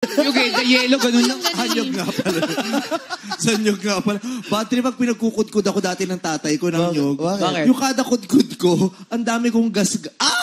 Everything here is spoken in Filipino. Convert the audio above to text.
Yung kay yellow, ganun lang. Hanyog nga pala. Sanyog nga pala. Battery pag pinagkukudkud ako dati ng tatay ko ng Bakit? nyog. Bakit? Yung kada kudkud ko, ang dami kong gas... Ah!